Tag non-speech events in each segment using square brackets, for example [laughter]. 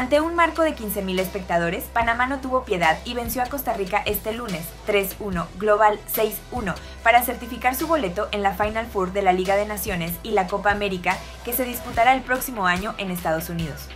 Ante un marco de 15.000 espectadores, Panamá no tuvo piedad y venció a Costa Rica este lunes 3-1, global 6-1, para certificar su boleto en la Final Four de la Liga de Naciones y la Copa América que se disputará el próximo año en Estados Unidos.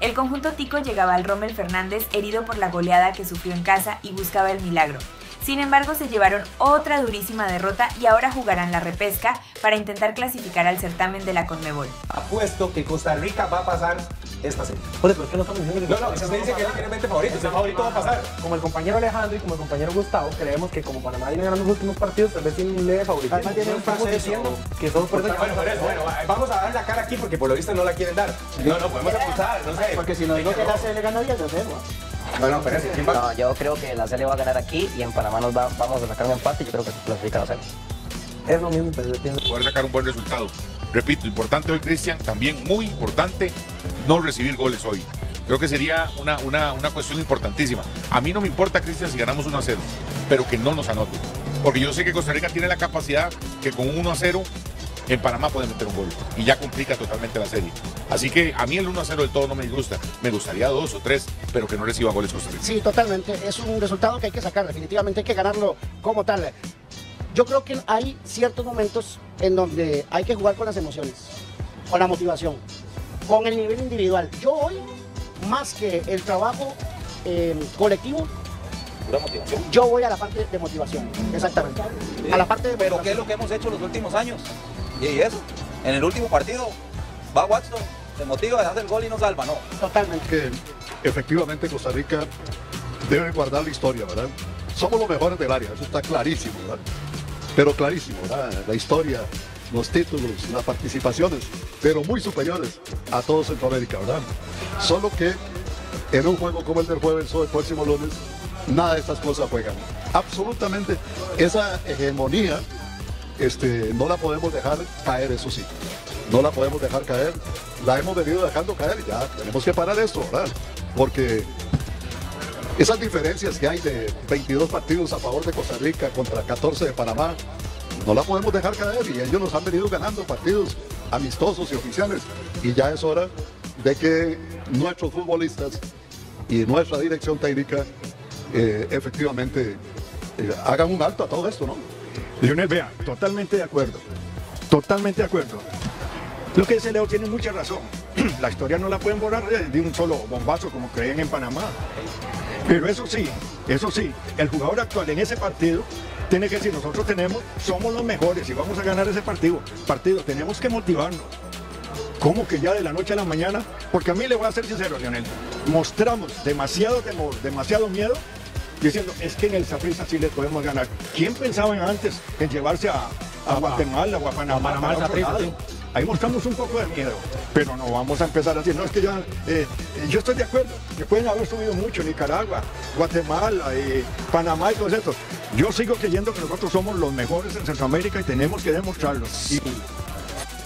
El conjunto tico llegaba al Rommel Fernández herido por la goleada que sufrió en casa y buscaba el milagro. Sin embargo, se llevaron otra durísima derrota y ahora jugarán la repesca para intentar clasificar al certamen de la Conmebol. Apuesto que Costa Rica va a pasar esta serie. Por eso, ¿por qué no estamos diciendo que No, no, usted dice que es ligeramente favorito, ese favorito va a pasar. Como el compañero Alejandro y como el compañero Gustavo, creemos que como Panamá viene ganando los últimos partidos, tal vez tiene un leve favorito. Además, tiene un proceso. diciendo que somos por eso. Bueno, por eso, bueno, vamos a dar la cara aquí porque por lo visto no la quieren dar. No, no, podemos apostar, no sé. Porque si no digo que la se le gana 10 de 0. No, no, espérense, ¿quién va? No, yo creo que la Cele va a ganar aquí y en Panamá nos va- vamos a sacar un empate y yo creo que se clasifica la Cele. Es lo mismo, pero yo pienso. poder sacar un buen resultado. Repito, importante hoy, Cristian, también muy importante no recibir goles hoy. Creo que sería una, una, una cuestión importantísima. A mí no me importa, Cristian, si ganamos 1 a 0, pero que no nos anoten. Porque yo sé que Costa Rica tiene la capacidad que con un 1 a 0 en Panamá puede meter un gol y ya complica totalmente la serie. Así que a mí el 1 a 0 del todo no me disgusta. Me gustaría dos o tres, pero que no reciba goles Costa Rica. Sí, totalmente. Es un resultado que hay que sacar. Definitivamente hay que ganarlo como tal. Yo creo que hay ciertos momentos en donde hay que jugar con las emociones, con la motivación, con el nivel individual. Yo hoy, más que el trabajo eh, colectivo, yo voy a la parte de motivación. Exactamente. A la parte de Pero ¿qué es lo que hemos hecho los últimos años? Y eso, en el último partido, va Watson, se motiva, hace el gol y no salva, no. Totalmente. que efectivamente Costa Rica debe guardar la historia, ¿verdad? Somos los mejores del área, eso está clarísimo, ¿verdad? Pero clarísimo, ¿verdad? La historia, los títulos, las participaciones, pero muy superiores a todo Centroamérica, ¿verdad? Solo que en un juego como el del jueves o el próximo lunes, nada de estas cosas juegan. Absolutamente esa hegemonía este, no la podemos dejar caer, eso sí. No la podemos dejar caer. La hemos venido dejando caer y ya tenemos que parar esto, ¿verdad? Porque esas diferencias que hay de 22 partidos a favor de Costa Rica contra 14 de Panamá, no la podemos dejar caer y ellos nos han venido ganando partidos amistosos y oficiales. Y ya es hora de que nuestros futbolistas y nuestra dirección técnica eh, efectivamente eh, hagan un alto a todo esto, ¿no? Lionel, vea, totalmente de acuerdo. Totalmente de acuerdo. Lo que dice Leo tiene mucha razón. [clears throat] La historia no la pueden borrar de un solo bombazo como creen en Panamá. Pero eso sí, eso sí, el jugador actual en ese partido tiene que decir, nosotros tenemos, somos los mejores y vamos a ganar ese partido. Partido, tenemos que motivarnos. ¿Cómo que ya de la noche a la mañana? Porque a mí le voy a ser sincero, Lionel. Mostramos demasiado temor, demasiado miedo, diciendo, es que en el Saprissa sí le podemos ganar. ¿Quién pensaba antes en llevarse a, a Guatemala o a Panamá? Para sí. Ahí mostramos un poco de miedo, pero no vamos a empezar así. No es que ya, eh, yo estoy de acuerdo, que pueden haber subido mucho Nicaragua, Guatemala, eh, Panamá y todo eso. Yo sigo creyendo que nosotros somos los mejores en Centroamérica y tenemos que demostrarlo. Y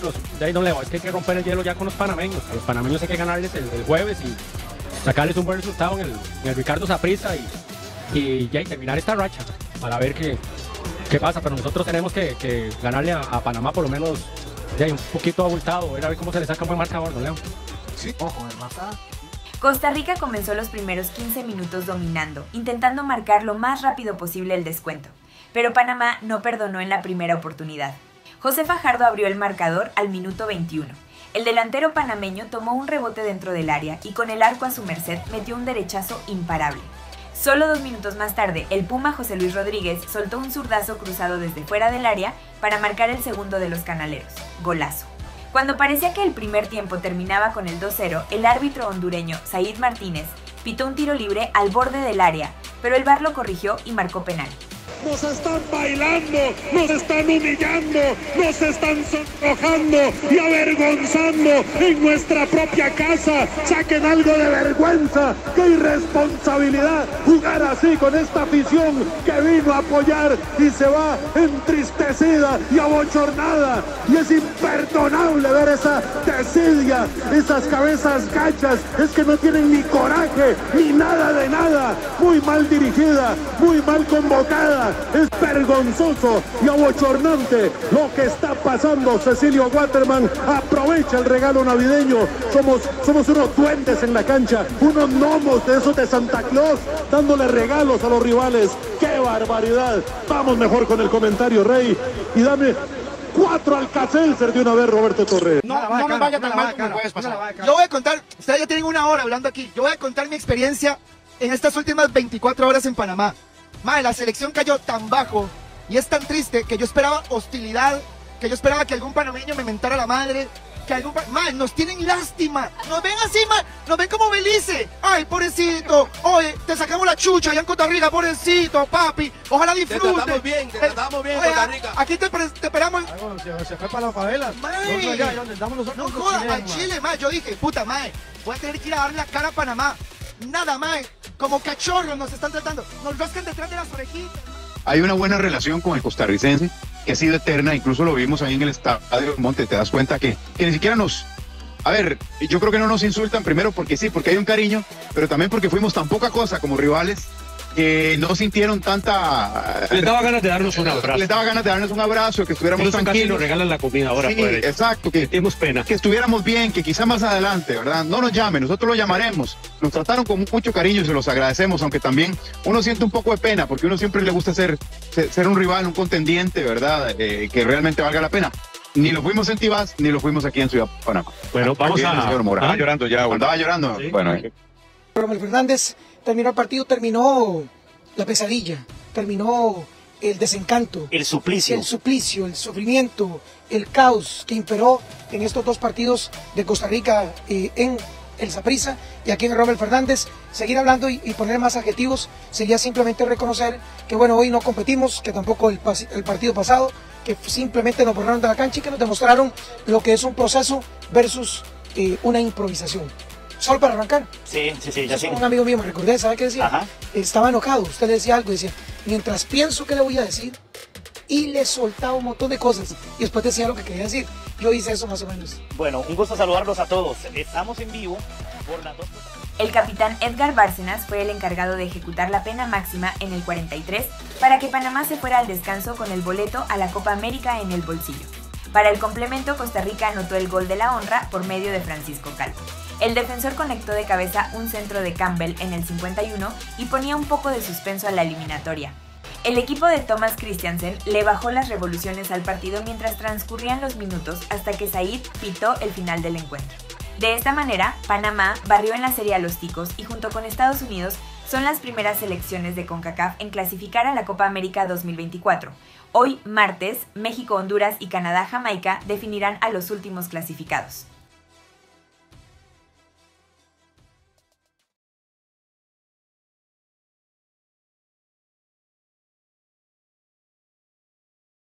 los, de ahí no leo, es que hay que romper el hielo ya con los panameños. A los panameños hay que ganarles el, el jueves y sacarles un buen resultado en el, en el Ricardo Saprissa y, y ya y terminar esta racha para ver qué, qué pasa. Pero nosotros tenemos que, que ganarle a, a Panamá por lo menos ya, un poquito abultado, a ver cómo se le saca un buen marcador, ¿no, Leo? Ojo, el. Costa Rica comenzó los primeros 15 minutos dominando, intentando marcar lo más rápido posible el descuento. Pero Panamá no perdonó en la primera oportunidad. José Fajardo abrió el marcador al minuto 21. El delantero panameño tomó un rebote dentro del área y con el arco a su merced metió un derechazo imparable. Solo dos minutos más tarde, el Puma José Luis Rodríguez soltó un zurdazo cruzado desde fuera del área para marcar el segundo de los canaleros. Golazo. Cuando parecía que el primer tiempo terminaba con el 2-0, el árbitro hondureño Said Martínez pitó un tiro libre al borde del área, pero el VAR lo corrigió y marcó penal. Nos están bailando, nos están humillando, nos están sonrojando y avergonzando en nuestra propia casa. Saquen algo de vergüenza, qué irresponsabilidad jugar así con esta afición que vino a apoyar y se va entristecida y abochornada. Y es imperdonable ver esa desidia, esas cabezas gachas, es que no tienen ni coraje ni nada de nada. Muy mal dirigida, muy mal convocada. Es vergonzoso y abochornante lo que está pasando. Cecilio Waterman aprovecha el regalo navideño. Somos, somos unos duendes en la cancha, unos gnomos de esos de Santa Claus, dándole regalos a los rivales. ¡Qué barbaridad! Vamos mejor con el comentario, Rey. Y dame cuatro Alcacelser de una vez, Roberto Torres. No, no me vaya tan mal como puedes pasar. Yo voy a contar, ustedes ya tienen una hora hablando aquí, yo voy a contar mi experiencia en estas últimas 24 horas en Panamá. Madre, la selección cayó tan bajo y es tan triste que yo esperaba hostilidad, que yo esperaba que algún panameño me mentara la madre, que algún... pa- Madre, nos tienen lástima, nos ven así, madre, nos ven como Belice. Ay, pobrecito, oye, te sacamos la chucha allá en Costa Rica, pobrecito, papi, ojalá disfrutes. tratamos bien, te tratamos bien, Oye, Costa Rica. Aquí te, te esperamos. Se fue para estamos nosotros, No jodas, al. Chile, mae. Yo dije, puta, mae, voy a tener que ir a darle la cara a Panamá. Nada, mae. Como cachorros nos están tratando. Nos rascan detrás de las orejitas. hay una buena relación con el costarricense que ha sido eterna, incluso lo vimos ahí en el estadio Monte, te das cuenta que, que ni siquiera nos... A ver, yo creo que no nos insultan primero porque sí, porque hay un cariño, pero también porque fuimos tan poca cosa como rivales que no sintieron tanta... Les daba ganas de darnos un abrazo. Les daba ganas de darnos un abrazo, que estuviéramos casi tranquilos. nos regalan la comida ahora. Sí, pues. exacto, que Sentimos pena. que estuviéramos bien, que quizá más adelante, ¿verdad? No nos llamen, nosotros lo llamaremos. Nos trataron con mucho cariño y se los agradecemos, aunque también uno siente un poco de pena, porque uno siempre le gusta ser, ser, un rival, un contendiente, ¿verdad? Eh, que realmente valga la pena. Ni lo fuimos en Tibás, ni lo fuimos aquí en Ciudad Panamá. Bueno, vamos Aquí a- Mora. ¿Ah? Llorando ya. Andaba llorando. Bueno, eh. Romel Fernández terminó el partido, terminó la pesadilla, terminó el desencanto, El suplicio. el suplicio, el sufrimiento, el caos que imperó en estos dos partidos de Costa Rica eh, en el Saprissa y aquí en Romel Fernández. Seguir hablando y, y poner más adjetivos sería simplemente reconocer que bueno, hoy no competimos, que tampoco el, el partido pasado, que simplemente nos borraron de la cancha y que nos demostraron lo que es un proceso versus eh, una improvisación. Solo para arrancar. Sí, sí, sí, ya sí. Un amigo mío me recordé, ¿sabe qué decía? Ajá. Estaba enojado, usted le decía algo, decía, mientras pienso qué le voy a decir, y le soltaba un montón de cosas, y después decía lo que quería decir. Yo hice eso más o menos. Bueno, un gusto saludarlos a todos. Estamos en vivo por las dos. El capitán Edgar Bárcenas fue el encargado de ejecutar la pena máxima en el 43 para que Panamá se fuera al descanso con el boleto a la Copa América en el bolsillo. Para el complemento, Costa Rica anotó el gol de la honra por medio de Francisco Calvo. El defensor conectó de cabeza un centro de Campbell en el 51 y ponía un poco de suspenso a la eliminatoria. El equipo de Thomas Christiansen le bajó las revoluciones al partido mientras transcurrían los minutos hasta que Said pitó el final del encuentro. De esta manera, Panamá barrió en la serie a los ticos y junto con Estados Unidos son las primeras selecciones de CONCACAF en clasificar a la Copa América 2024. Hoy, martes, México, Honduras y Canadá-Jamaica definirán a los últimos clasificados.